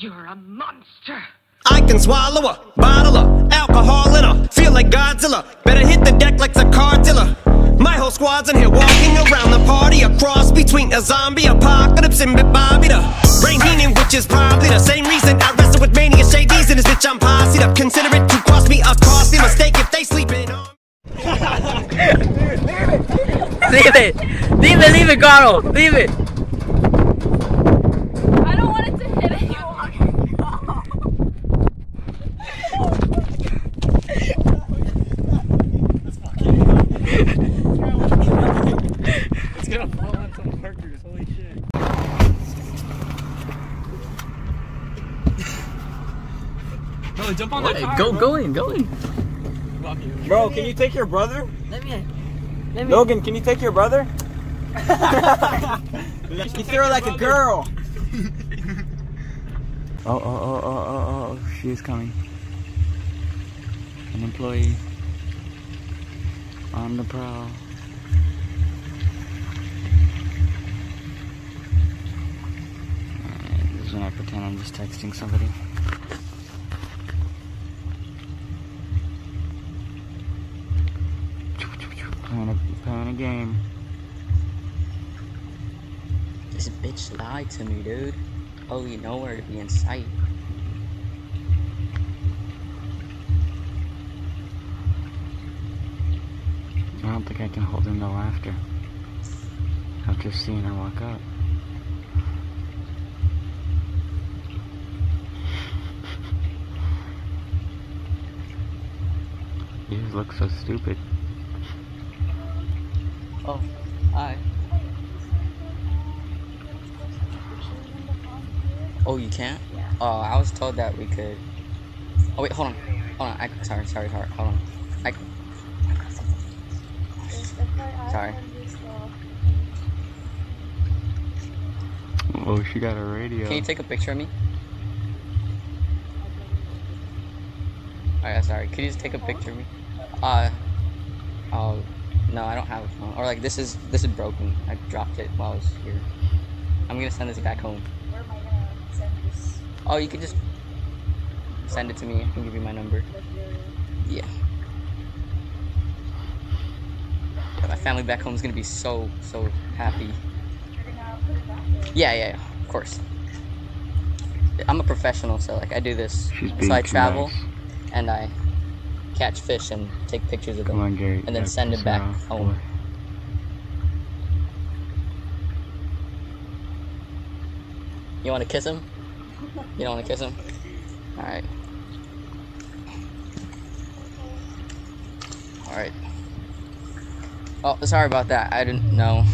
You're a monster. I can swallow a bottle of alcohol in her. Feel like Godzilla. Better hit the deck like the car dealer. My whole squad's in here walking around the party. A cross between a zombie apocalypse and Bobby the Brain Heenan, which is probably the same reason I wrestle with mania shades And this bitch. I'm posse up. Consider it to cost me a costly mistake if they sleep sleeping on. Leave it! Leave it, leave it, Carl! Leave it! I don't want it to hit anyone. It's gonna fall on some markers. Holy shit. No, jump on that car. Go, bro. go in, go in. Bro, can you take your brother? Let me, let me. Logan, can you take your brother? you throw her like a girl. Oh, oh, oh, oh, oh, oh, she is coming. An employee. On the prowl. Alright, this is when I pretend I'm just texting somebody. Playing a, game. This bitch lied to me, dude. Totally nowhere to be in sight. I don't think I can hold in the laughter. After seeing her walk up. You just look so stupid. Oh, hi. Oh, you can't? Oh, I was told that we could. Oh wait, hold on, hold on. I, sorry, sorry, sorry. Hold on. I. Sorry. Oh, she got a radio. Can you take a picture of me? Alright, sorry. Could you just take a picture of me? Uh. Oh. No, I don't have a phone. Or like this is this is broken. I dropped it while I was here. I'm gonna send this back home. Where am I gonna send this? Oh, you can just send it to me. I can give you my number. Yeah. Yeah, My family back home is gonna be so so happy. You're gonna put it back there. Yeah, yeah, yeah, of course. I'm a professional, so like I do this. She's so I travel nice. and I catch fish and take pictures of them. On, Gary. and then send them back home. You want to kiss him? You don't want to kiss him? All right. All right. Oh, sorry about that. I didn't know.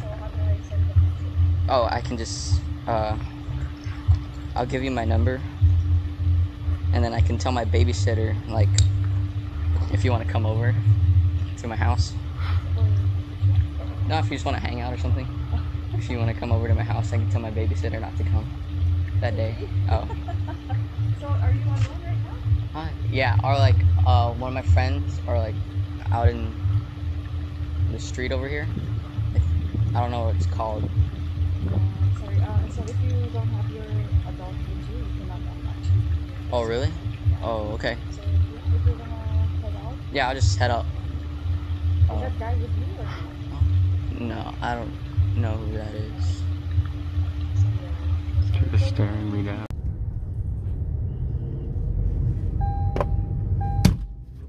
So how do I send it? Oh, I can just uh I'll give you my number and then I can tell my babysitter like if you want to come over to my house. No, if you just want to hang out or something. If you want to come over to my house, I can tell my babysitter not to come that day. Oh. So are you on one right now? Uh, yeah, or like uh, one of my friends, are like out in the street over here. I don't know what it's called. Uh, sorry. Uh, so if you don't have your adult with you, you cannot on that. Oh, really? Oh, okay. So if if you're gonna head out, Yeah, I'll just head up. is Oh, that guy with you or not? no, I don't know who that is. She was staring me down.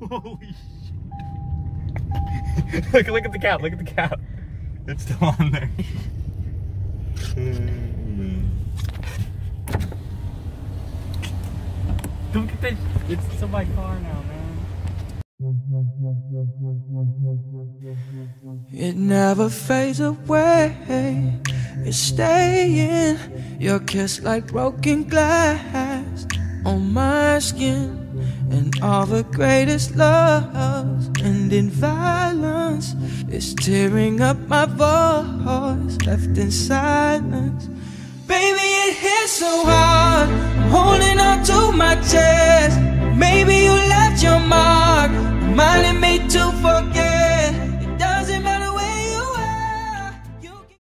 Holy shit. look, look at the cap, look at the cap. It's still on there. It's in my car now, man. It never fades away. It's staying. Your kiss like broken glass on my skin. And all the greatest loves end in violence. It's tearing up my voice, left in silence. Baby, it hits so hard. I'm holding on to my chest. Maybe you left your mark, reminding.